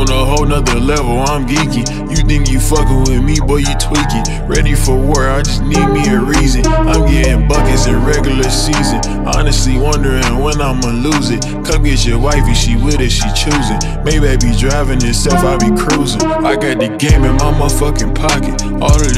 on a whole nother level, I'm geeky. You think you fucking with me, boy, you tweaking. Ready for war, I just need me a reason. I'm getting buckets in regular season. Honestly, wondering when I'ma lose it. Come get your wifey, she with it, she choosing. Maybe I be driving yourself, I be cruising. I got the game in my motherfucking pocket. All of the